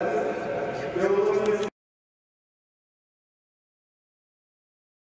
Eu